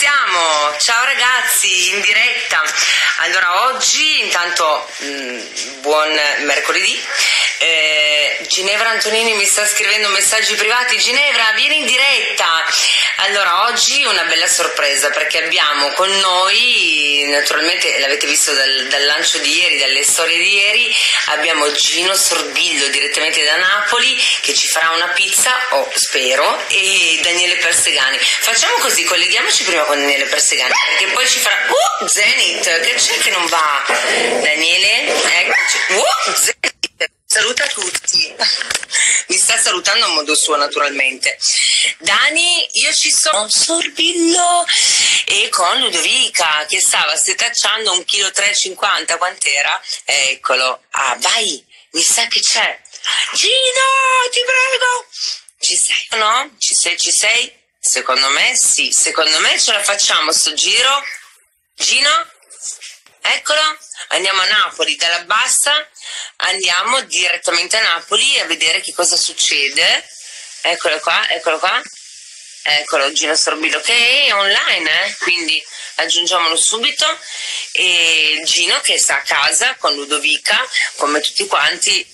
siamo, ciao ragazzi, in diretta. Allora, oggi intanto mm, buon mercoledì. Eh, Ginevra Antonini mi sta scrivendo messaggi privati. Ginevra, vieni in diretta. Allora, oggi una bella sorpresa perché abbiamo con noi, naturalmente l'avete visto dal, dal lancio di ieri, dalle storie di ieri, abbiamo Gino Sorbiglio direttamente da Napoli che ci farà una pizza, oh, spero, e Daniele Persegani. Facciamo così, colleghiamoci prima con Daniele Persegani perché poi ci farà... Uh, Zenith, che c'è che non va? Daniele, eccoci. Uh, Zenith. Saluta tutti. Mi sta salutando a modo suo, naturalmente. Dani, io ci sono Sorbillo e con Ludovica che stava setacciando un chilo 3,50. Quant'era? Eccolo. Ah, vai, mi sa che c'è. Gino, ti prego. Ci sei o no? Ci sei, ci sei? Secondo me sì. Secondo me ce la facciamo sto giro. Gino? Eccolo. Andiamo a Napoli dalla bassa andiamo direttamente a Napoli a vedere che cosa succede. Eccolo qua, eccolo qua. Eccolo Gino Sorbillo che è online, eh? quindi aggiungiamolo subito. E Gino che sta a casa con Ludovica, come tutti quanti,